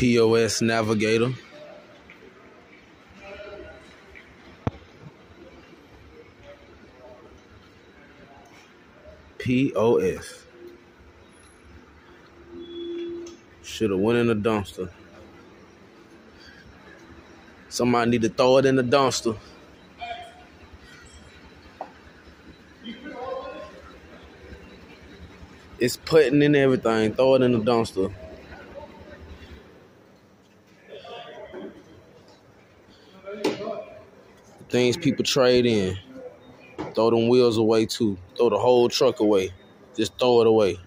POS Navigator. POS. Should have went in the dumpster. Somebody need to throw it in the dumpster. It's putting in everything. Throw it in the dumpster. Things people trade in. Throw them wheels away too. Throw the whole truck away. Just throw it away.